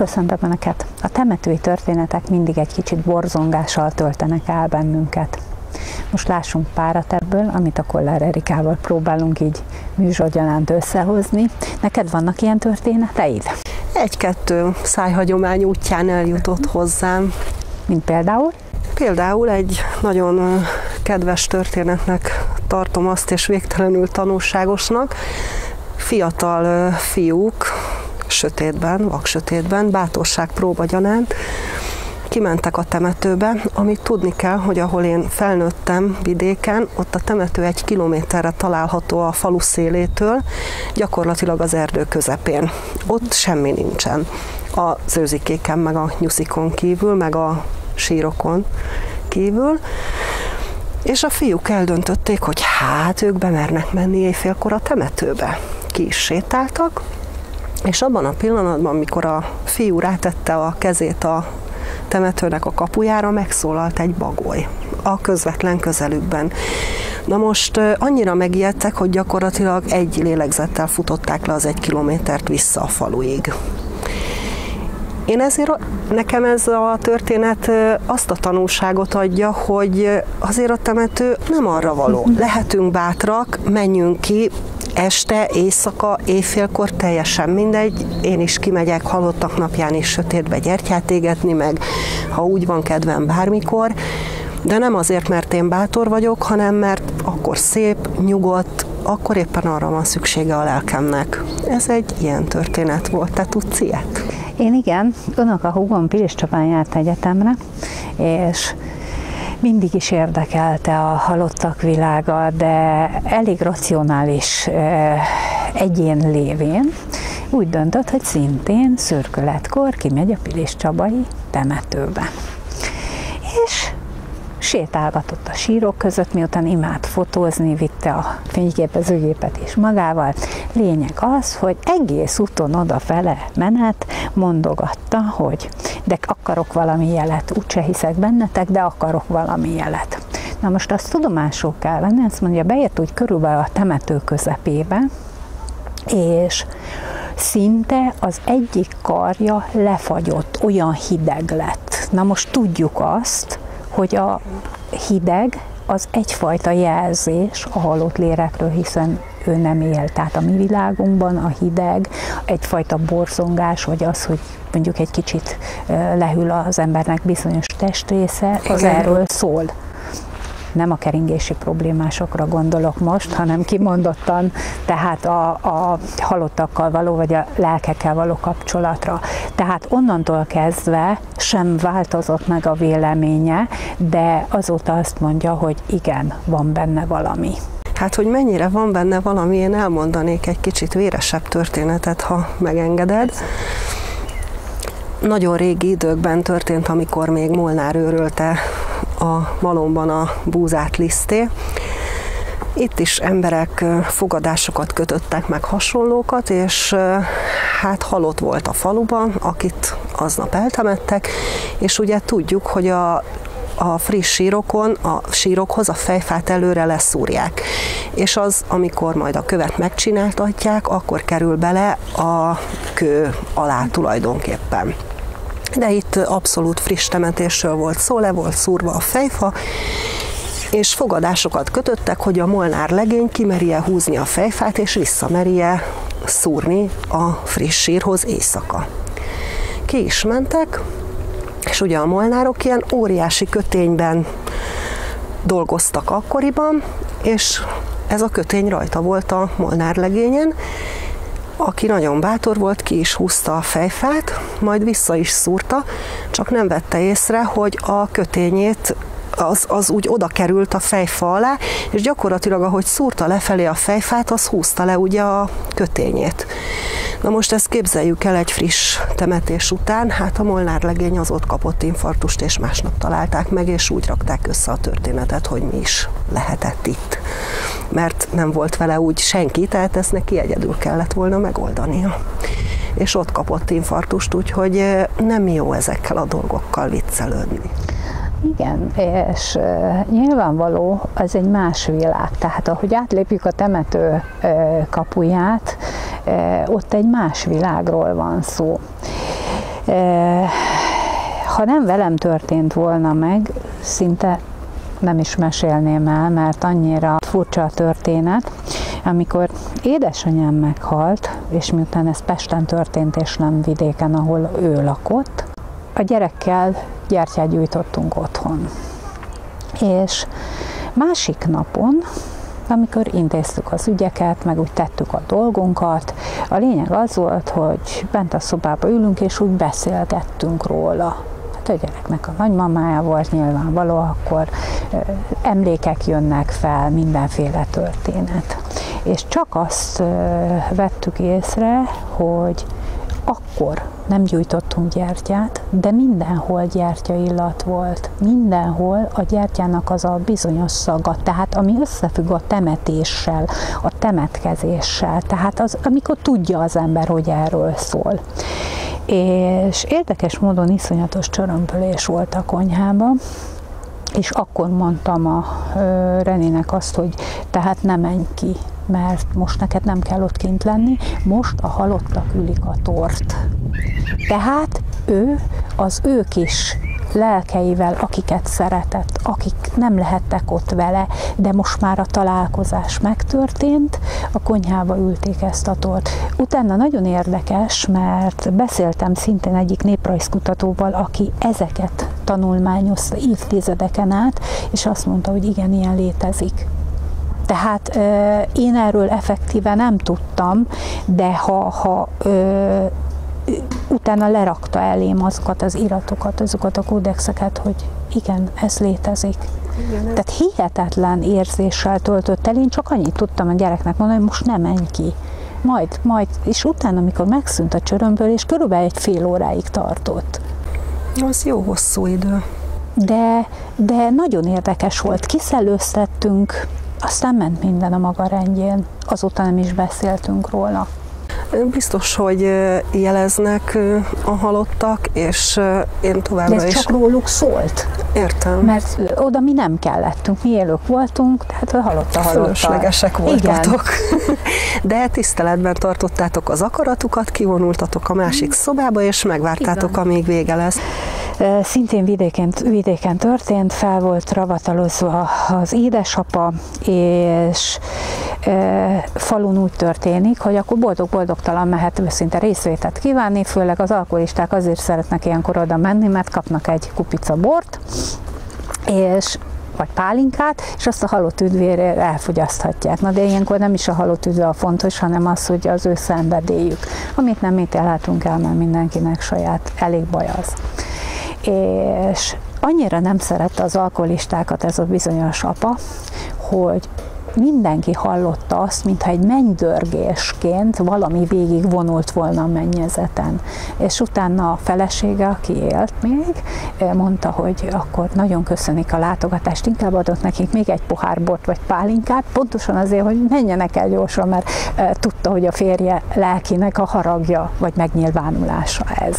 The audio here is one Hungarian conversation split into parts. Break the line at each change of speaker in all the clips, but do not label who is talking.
Köszöntöm Önöket! A temetői történetek mindig egy kicsit borzongással töltenek el bennünket. Most lássunk párat ebből, amit a Kollár Erikával próbálunk így műzsogyanánt összehozni. Neked vannak ilyen történeteid?
Egy-kettő szájhagyomány útján eljutott hozzám.
Mint például?
Például egy nagyon kedves történetnek tartom azt, és végtelenül tanulságosnak. Fiatal fiúk, sötétben, vaksötétben, bátorság próba gyanánt, kimentek a temetőbe, amit tudni kell, hogy ahol én felnőttem vidéken, ott a temető egy kilométerre található a falu szélétől, gyakorlatilag az erdő közepén. Ott semmi nincsen. A zőzikéken, meg a nyuszikon kívül, meg a sírokon kívül. És a fiúk eldöntötték, hogy hát ők bemernek menni éjfélkor a temetőbe. Ki is sétáltak, és abban a pillanatban, amikor a fiú rátette a kezét a temetőnek a kapujára, megszólalt egy bagoly a közvetlen közelükben. Na most annyira megijedtek, hogy gyakorlatilag egy lélegzettel futották le az egy kilométert vissza a faluig. Én ezért, nekem ez a történet azt a tanulságot adja, hogy azért a temető nem arra való. Lehetünk bátrak, menjünk ki, este, éjszaka, éjfélkor teljesen mindegy. Én is kimegyek halottak napján is sötétbe gyertyát égetni, meg ha úgy van kedvem bármikor, de nem azért, mert én bátor vagyok, hanem mert akkor szép, nyugodt, akkor éppen arra van szüksége a lelkemnek. Ez egy ilyen történet volt. Te tudsz ilyet?
Én igen, a húgom Pilis Csapán járt egyetemre, és mindig is érdekelte a halottak világa, de elég racionális egyén lévén úgy döntött, hogy szintén szürkületkor kimegy a Pilis Csabai temetőbe. És sétálgatott a sírok között, miután imád fotózni, vitte a fényképezőgépet is magával. Lényeg az, hogy egész úton odafele menet mondogatta, hogy de akarok valami jelet, úgyse hiszek bennetek, de akarok valami jelet. Na most azt tudomásul kell venni, azt mondja, beért úgy körülbelül a temető közepébe, és szinte az egyik karja lefagyott, olyan hideg lett. Na most tudjuk azt, hogy a hideg az egyfajta jelzés a halott lérekről, hiszen ő nem él. Tehát a mi világunkban a hideg egyfajta borzongás, vagy az, hogy mondjuk egy kicsit lehűl az embernek bizonyos testrésze, az Igen. erről szól nem a keringési problémásokra gondolok most, hanem kimondottan tehát a, a halottakkal való, vagy a lelkekkel való kapcsolatra. Tehát onnantól kezdve sem változott meg a véleménye, de azóta azt mondja, hogy igen, van benne valami.
Hát, hogy mennyire van benne valami, én elmondanék egy kicsit véresebb történetet, ha megengeded. Nagyon régi időkben történt, amikor még Molnár őrölte a malomban a búzát liszté. Itt is emberek fogadásokat kötöttek meg hasonlókat, és hát halott volt a faluban, akit aznap eltemettek, és ugye tudjuk, hogy a a friss sírokon, a sírokhoz a fejfát előre leszúrják. És az, amikor majd a követ megcsináltatják, akkor kerül bele a kő alá tulajdonképpen de itt abszolút friss temetésről volt szó, le volt szúrva a fejfa, és fogadásokat kötöttek, hogy a molnár legény kimerje húzni a fejfát, és visszamerje szúrni a friss sírhoz éjszaka. Ki is mentek, és ugye a molnárok ilyen óriási kötényben dolgoztak akkoriban, és ez a kötény rajta volt a molnár legényen, aki nagyon bátor volt, ki is húzta a fejfát, majd vissza is szúrta, csak nem vette észre, hogy a kötényét az, az úgy oda került a fejfa alá, és gyakorlatilag ahogy szúrta lefelé a fejfát, az húzta le ugye a kötényét. Na most ezt képzeljük el egy friss temetés után, hát a Molnár legény az ott kapott infarktust, és másnap találták meg, és úgy rakták össze a történetet, hogy mi is lehetett itt. Mert nem volt vele úgy senki, tehát ezt neki egyedül kellett volna megoldania. És ott kapott infarktust, úgyhogy eh, nem jó ezekkel a dolgokkal viccelődni.
Igen, és nyilvánvaló, az egy más világ. Tehát ahogy átlépjük a temető kapuját, ott egy más világról van szó. Ha nem velem történt volna meg, szinte nem is mesélném el, mert annyira furcsa a történet. Amikor édesanyám meghalt, és miután ez Pesten történt, és nem vidéken, ahol ő lakott, a gyerekkel gyertyát gyújtottunk otthon. És másik napon, amikor intéztük az ügyeket, meg úgy tettük a dolgunkat, a lényeg az volt, hogy bent a szobába ülünk, és úgy beszélgettünk róla. Hát a gyereknek a nagymamája volt nyilvánvaló, akkor emlékek jönnek fel, mindenféle történet. És csak azt vettük észre, hogy akkor nem gyújtottunk gyertyát, de mindenhol gyertyaillat volt. Mindenhol a gyertyának az a bizonyos szaga, tehát ami összefügg a temetéssel, a temetkezéssel, tehát az, amikor tudja az ember, hogy erről szól. És érdekes módon iszonyatos csörömpölés volt a konyhában, és akkor mondtam a Renének azt, hogy tehát ne menj ki, mert most neked nem kell ott kint lenni, most a halottak ülik a tort. Tehát ő az ő kis lelkeivel, akiket szeretett, akik nem lehettek ott vele, de most már a találkozás megtörtént, a konyhába ülték ezt a tort. Utána nagyon érdekes, mert beszéltem szintén egyik néprajzkutatóval, aki ezeket tanulmányozta évtizedeken át, és azt mondta, hogy igen, ilyen létezik. Tehát én erről effektíve nem tudtam, de ha, ha utána lerakta elém azokat az iratokat, azokat a kódexeket, hogy igen, ez létezik. Igen, Tehát hihetetlen érzéssel töltött el, én csak annyit tudtam a gyereknek mondani, hogy most nem menj ki. Majd, majd, és utána, amikor megszűnt a csörömből, és körülbelül egy fél óráig tartott.
Az jó hosszú idő.
De, de nagyon érdekes volt, kiszellőztettünk, aztán ment minden a maga rendjén, azóta nem is beszéltünk róla.
Biztos, hogy jeleznek a halottak, és én továbbra
De ez
is...
csak róluk szólt.
Értem.
Mert oda mi nem kellettünk, mi élők voltunk, tehát a halotta halotta.
Fölöslegesek voltatok. Igen. De tiszteletben tartottátok az akaratukat, kivonultatok a másik szobába, és megvártátok, Igen. amíg vége lesz.
Szintén vidéken, vidéken történt, fel volt ravatalozva az édesapa, és falun úgy történik, hogy akkor boldog-boldogtalan mehet őszinte részvétet kívánni, főleg az alkoholisták azért szeretnek ilyenkor oda menni, mert kapnak egy kupica bort, és vagy pálinkát, és azt a halott üdvérért elfogyaszthatják. Na de ilyenkor nem is a halott üdve a fontos, hanem az, hogy az ő szenvedélyük, amit nem ítélhetünk el, mert mindenkinek saját, elég baj az és annyira nem szerette az alkoholistákat ez a bizonyos apa, hogy mindenki hallotta azt, mintha egy mennydörgésként valami végig vonult volna a mennyezeten. És utána a felesége, aki élt még, mondta, hogy akkor nagyon köszönik a látogatást, inkább adott nekik még egy pohár bort vagy pálinkát, pontosan azért, hogy menjenek el gyorsan, mert tudta, hogy a férje lelkinek a haragja vagy megnyilvánulása ez.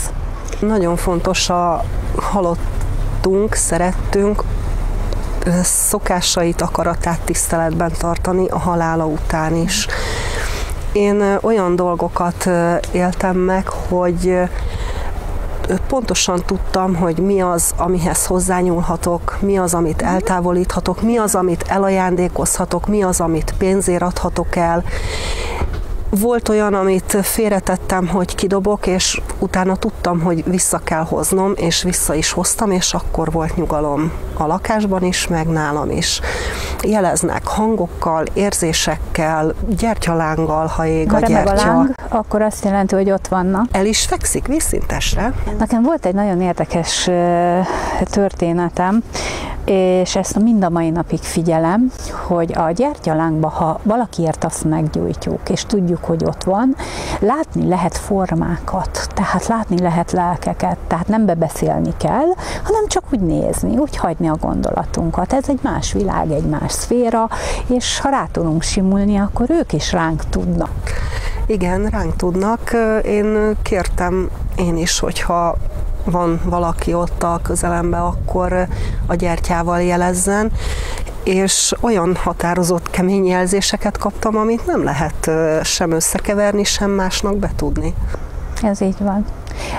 Nagyon fontos a halottunk, szerettünk szokásait, akaratát tiszteletben tartani a halála után is. Én olyan dolgokat éltem meg, hogy pontosan tudtam, hogy mi az, amihez hozzányúlhatok, mi az, amit eltávolíthatok, mi az, amit elajándékozhatok, mi az, amit pénzért adhatok el, volt olyan, amit félretettem, hogy kidobok, és utána tudtam, hogy vissza kell hoznom, és vissza is hoztam, és akkor volt nyugalom a lakásban is, meg nálam is. Jeleznek hangokkal, érzésekkel, gyertyalánggal, ha ég ha a gyertya. A láng,
akkor azt jelenti, hogy ott vannak.
El is fekszik vízszintesre.
Nekem volt egy nagyon érdekes történetem és ezt mind a mai napig figyelem, hogy a gyertyalánkba, ha valakiért azt meggyújtjuk, és tudjuk, hogy ott van, látni lehet formákat, tehát látni lehet lelkeket, tehát nem bebeszélni kell, hanem csak úgy nézni, úgy hagyni a gondolatunkat. Ez egy más világ, egy más szféra, és ha rá tudunk simulni, akkor ők is ránk tudnak.
Igen, ránk tudnak. Én kértem én is, hogyha van valaki ott a közelembe, akkor a gyertyával jelezzen, és olyan határozott kemény jelzéseket kaptam, amit nem lehet sem összekeverni, sem másnak betudni.
Ez így van.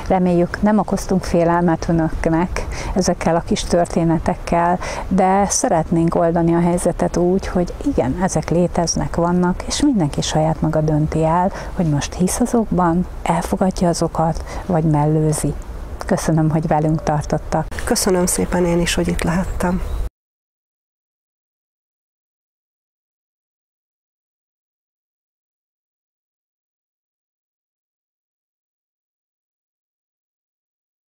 Reméljük nem okoztunk félelmet önöknek ezekkel a kis történetekkel, de szeretnénk oldani a helyzetet úgy, hogy igen, ezek léteznek, vannak, és mindenki saját maga dönti el, hogy most hisz azokban, elfogadja azokat, vagy mellőzi. Köszönöm, hogy velünk tartottak.
Köszönöm szépen én is, hogy itt lehettem.